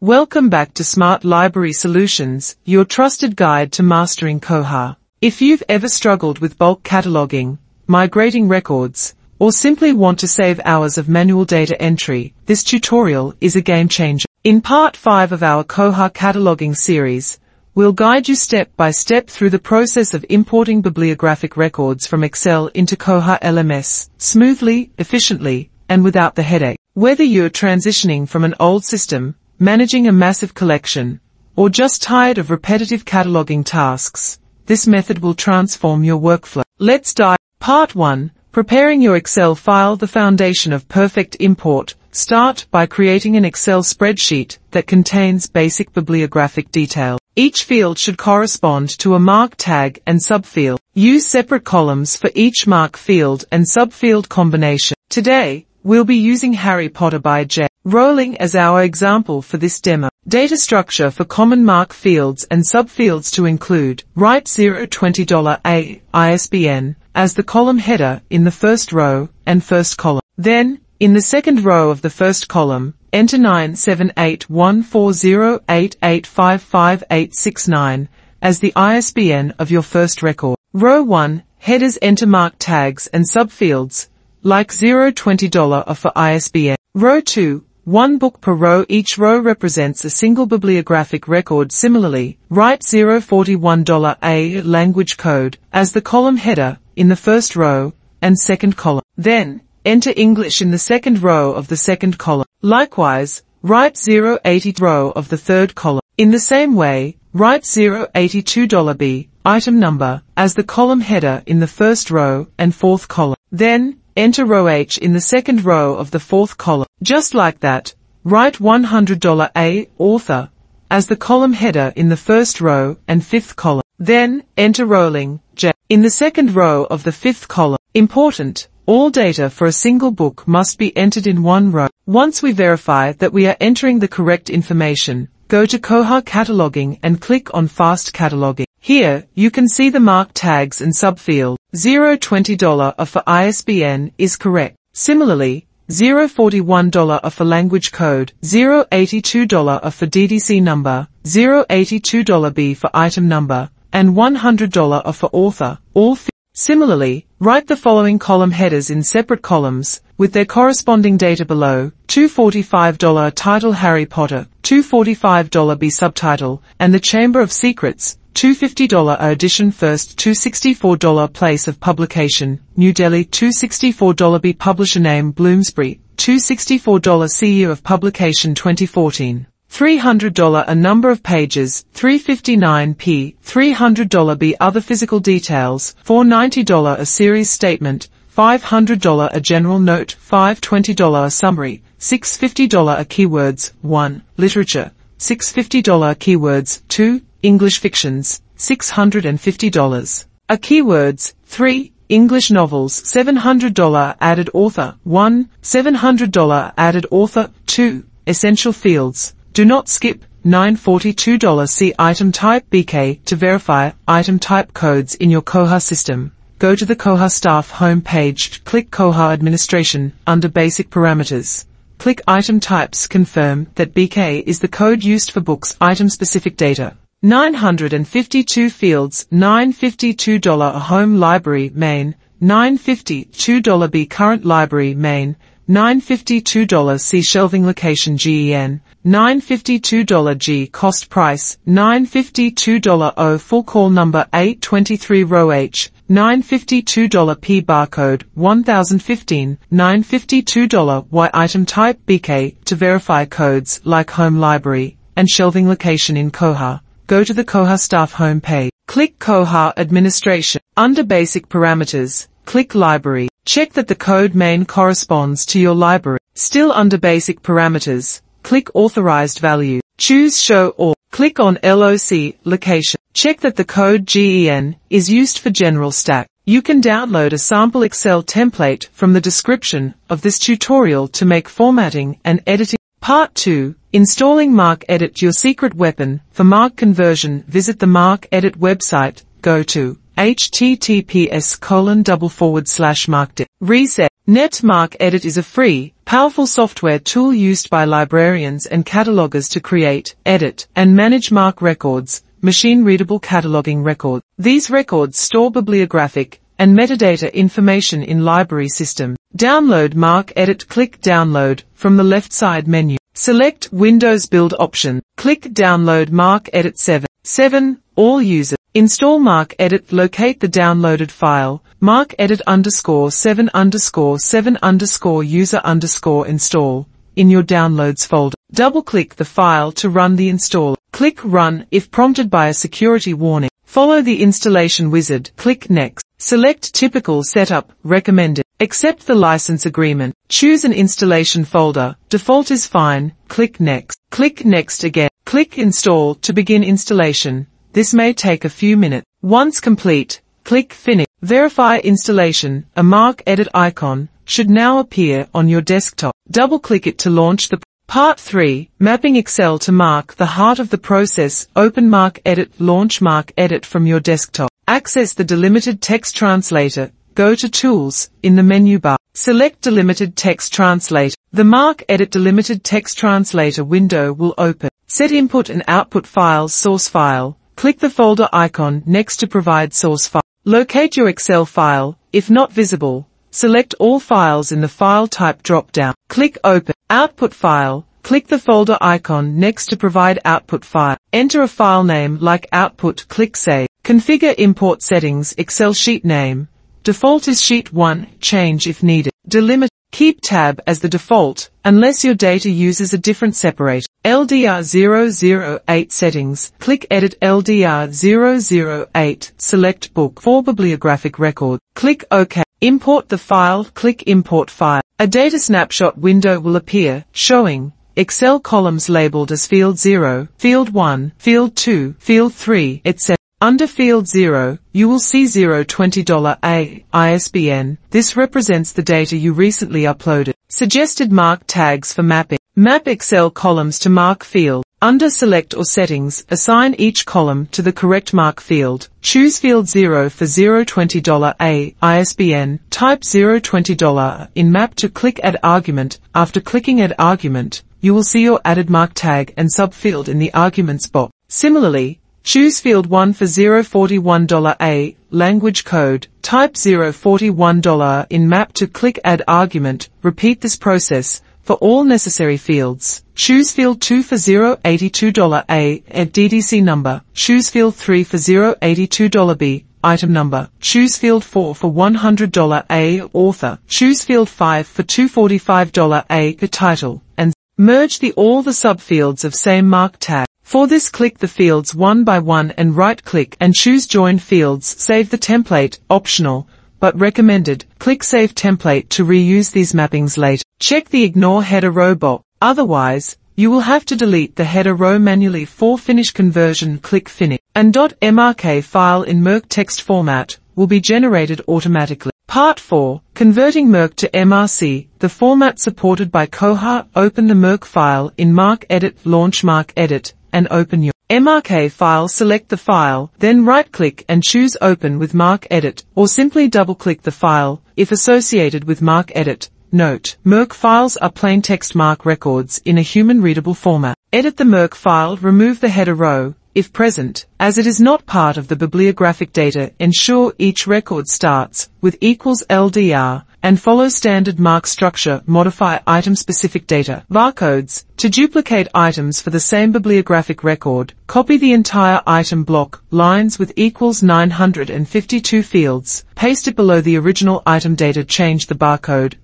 Welcome back to Smart Library Solutions, your trusted guide to mastering Koha. If you've ever struggled with bulk cataloging, migrating records, or simply want to save hours of manual data entry, this tutorial is a game changer. In part 5 of our Koha cataloging series, we'll guide you step by step through the process of importing bibliographic records from Excel into Koha LMS, smoothly, efficiently, and without the headache. Whether you're transitioning from an old system, managing a massive collection, or just tired of repetitive cataloging tasks, this method will transform your workflow. Let's dive. Part 1. Preparing your Excel file the foundation of perfect import. Start by creating an Excel spreadsheet that contains basic bibliographic detail. Each field should correspond to a MARC tag and subfield. Use separate columns for each MARC field and subfield combination. Today, we'll be using Harry Potter by J. Rowling as our example for this demo. Data structure for common MARC fields and subfields to include write $020 A ISBN as the column header in the first row and first column. Then, in the second row of the first column, enter 9781408855869 as the ISBN of your first record. Row 1, headers enter MARC tags and subfields, like $020 are for ISBN. Row 2, one book per row. Each row represents a single bibliographic record. Similarly, write $041 A language code as the column header in the first row and second column. Then, enter English in the second row of the second column. Likewise, write 080 row of the third column. In the same way, write $082 B item number as the column header in the first row and fourth column. Then, enter row H in the second row of the fourth column. Just like that, write $100 A, author, as the column header in the first row and fifth column. Then, enter Rowling, J, in the second row of the fifth column. Important, all data for a single book must be entered in one row. Once we verify that we are entering the correct information, go to Koha Cataloging and click on Fast Cataloging. Here, you can see the MARC tags and subfield. $020 are for ISBN is correct. Similarly, $041 are for language code, $082 are for DDC number, $082B for item number, and $100 are for author. All Similarly, write the following column headers in separate columns, with their corresponding data below, $245 title Harry Potter, $245 B subtitle, and the Chamber of Secrets, $250 edition first $264 place of publication, New Delhi $264 B publisher name Bloomsbury, $264 C year of publication 2014. $300 a number of pages, 359p, $300 B other physical details, $490 a series statement, $500 a general note, $520 a summary, $650 a keywords, 1, literature, $650 keywords, 2, English fictions, $650. A keywords, 3. English novels, $700 added author, 1. $700 added author, 2. Essential fields. Do not skip, $942 See item type BK to verify item type codes in your Koha system. Go to the Koha staff homepage, click Koha administration under basic parameters. Click item types confirm that BK is the code used for books item specific data. 952 fields, $952 home library main, $952 B current library main, $952 C shelving location GEN, $952 G cost price, $952 O full call number 823 row H, $952 P barcode, 1015, $952 Y item type BK to verify codes like home library and shelving location in Koha go to the Koha staff homepage. Click Koha Administration. Under Basic Parameters, click Library. Check that the code main corresponds to your library. Still under Basic Parameters, click Authorized Value. Choose Show All. Click on LOC Location. Check that the code GEN is used for General Stack. You can download a sample Excel template from the description of this tutorial to make formatting and editing. Part 2 Installing MARC Edit Your secret weapon. For MARC conversion, visit the MARC Edit website. Go to https colon double forward slash marcedit. Reset. Net MarcEdit is a free, powerful software tool used by librarians and catalogers to create, edit, and manage MARC records, machine-readable cataloging records. These records store bibliographic and metadata information in library system. Download MARC Edit Click Download from the left side menu. Select Windows Build option. Click Download MARC Edit 7. 7. All users. Install MARC Edit. Locate the downloaded file. MARC Edit underscore 7 underscore 7 underscore user underscore install in your downloads folder. Double-click the file to run the install. Click Run if prompted by a security warning. Follow the installation wizard. Click Next. Select Typical Setup, Recommended. Accept the license agreement. Choose an installation folder. Default is fine. Click Next. Click Next again. Click Install to begin installation. This may take a few minutes. Once complete, click Finish. Verify installation. A MARC Edit icon should now appear on your desktop. Double-click it to launch the Part 3, Mapping Excel to MARC the heart of the process, open MARC Edit, launch MARC Edit from your desktop. Access the delimited text translator, go to Tools, in the menu bar. Select Delimited Text Translator. The MARC Edit Delimited Text Translator window will open. Set input and output files source file. Click the folder icon next to provide source file. Locate your Excel file, if not visible, Select all files in the file type drop-down. Click Open. Output file. Click the folder icon next to provide output file. Enter a file name like output. Click Save. Configure import settings. Excel sheet name. Default is sheet 1. Change if needed. Delimit. Keep tab as the default, unless your data uses a different separator. LDR008 settings. Click Edit LDR008. Select Book for bibliographic record. Click OK. Import the file, click Import File. A data snapshot window will appear, showing Excel columns labeled as Field 0, Field 1, Field 2, Field 3, etc. Under Field 0, you will see $020A ISBN. This represents the data you recently uploaded. Suggested MARC tags for mapping. Map Excel columns to MARC field. Under Select or Settings, assign each column to the correct MARC field. Choose field 0 for $020 A, ISBN, type $020 in map to click Add Argument. After clicking Add Argument, you will see your added MARC tag and subfield in the arguments box. Similarly, choose field 1 for $041 A, language code, type $041 in map to click Add Argument. Repeat this process for all necessary fields. Choose field 2 for $082 A at DDC number. Choose field 3 for $082 B item number. Choose field 4 for $100 A author. Choose field 5 for $245 A title and merge the all the subfields of same MARC tag. For this click the fields one by one and right click and choose join fields. Save the template, optional, but recommended. Click Save Template to reuse these mappings later. Check the Ignore Header Row box. Otherwise, you will have to delete the header row manually for finish conversion. Click Finish. And .mrk file in MERC text format will be generated automatically. Part 4. Converting MRK to MRC. The format supported by Koha. Open the MRK file in MARC Edit. Launch MARC Edit and open your MRK file, select the file, then right-click and choose Open with MARC Edit, or simply double-click the file, if associated with MARC Edit. Note, MRK files are plain text MARC records in a human-readable format. Edit the MRK file, remove the header row, if present, as it is not part of the bibliographic data, ensure each record starts with equals LDR and follow standard MARC structure, modify item-specific data. Barcodes. To duplicate items for the same bibliographic record, copy the entire item block, lines with equals 952 fields, paste it below the original item data, change the barcode,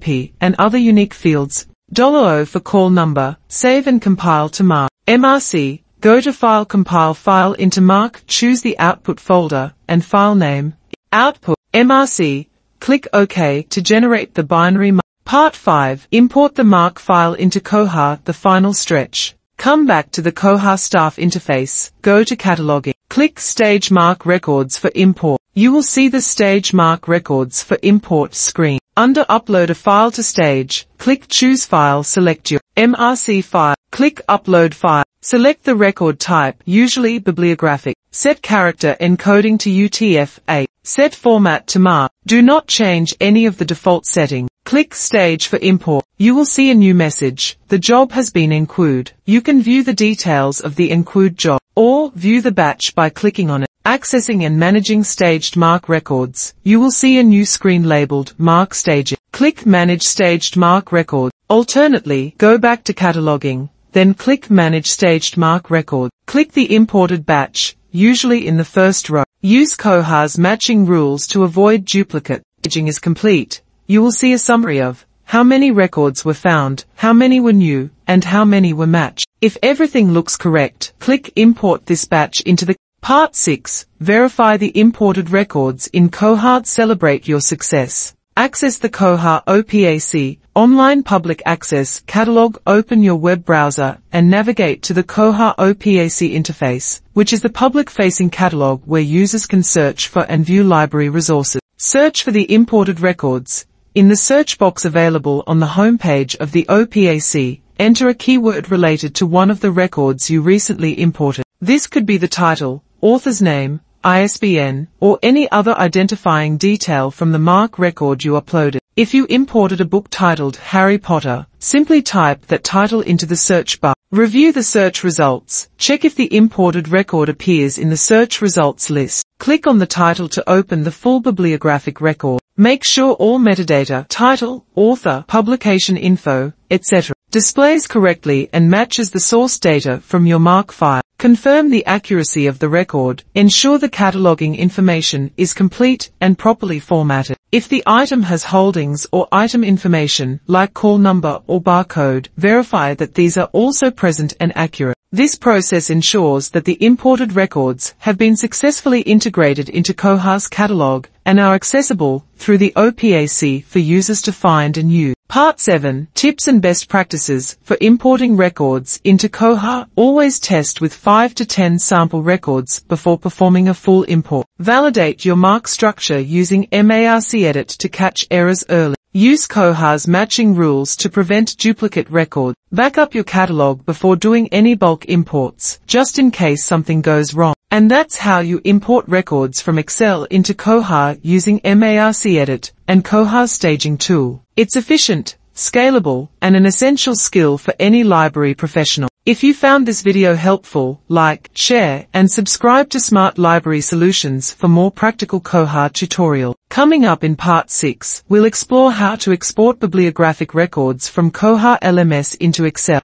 $P, and other unique fields, $O for call number, save and compile to MARC. MRC. Go to File Compile File into MARC, choose the output folder, and file name, output, MRC, Click OK to generate the binary MARC. Part 5. Import the MARC file into Koha, the final stretch. Come back to the Koha staff interface. Go to Cataloging. Click Stage MARC Records for import. You will see the Stage MARC Records for import screen. Under Upload a file to Stage, click Choose File, select your MRC file. Click Upload File. Select the record type, usually bibliographic. Set character encoding to UTF-8. Set format to MAR. Do not change any of the default settings. Click Stage for import. You will see a new message. The job has been enqueued. You can view the details of the enqueued job or view the batch by clicking on it. Accessing and managing staged MARC records. You will see a new screen labeled MARC Staging. Click Manage Staged MARC Record. Alternately, go back to cataloging, then click Manage Staged MARC Record. Click the imported batch, usually in the first row. Use Koha's matching rules to avoid duplicate. Staging is complete you will see a summary of how many records were found, how many were new, and how many were matched. If everything looks correct, click Import this batch into the Part 6. Verify the imported records in Koha. Celebrate your success. Access the Koha OPAC online public access catalog. Open your web browser and navigate to the Koha OPAC interface, which is the public-facing catalog where users can search for and view library resources. Search for the imported records in the search box available on the homepage of the OPAC, enter a keyword related to one of the records you recently imported. This could be the title, author's name, ISBN, or any other identifying detail from the MARC record you uploaded. If you imported a book titled Harry Potter, simply type that title into the search bar. Review the search results. Check if the imported record appears in the search results list. Click on the title to open the full bibliographic record. Make sure all metadata, title, author, publication info, etc. displays correctly and matches the source data from your MARC file. Confirm the accuracy of the record. Ensure the cataloging information is complete and properly formatted. If the item has holdings or item information, like call number or barcode, verify that these are also present and accurate. This process ensures that the imported records have been successfully integrated into Koha's catalog and are accessible through the OPAC for users to find and use. Part 7. Tips and best practices for importing records into Koha. Always test with 5 to 10 sample records before performing a full import. Validate your MARC structure using MARC Edit to catch errors early. Use Koha's matching rules to prevent duplicate records. Back up your catalog before doing any bulk imports, just in case something goes wrong. And that's how you import records from Excel into Koha using MARC Edit and Koha's staging tool. It's efficient, scalable, and an essential skill for any library professional. If you found this video helpful, like, share, and subscribe to Smart Library Solutions for more practical Koha tutorial. Coming up in part 6, we'll explore how to export bibliographic records from Koha LMS into Excel.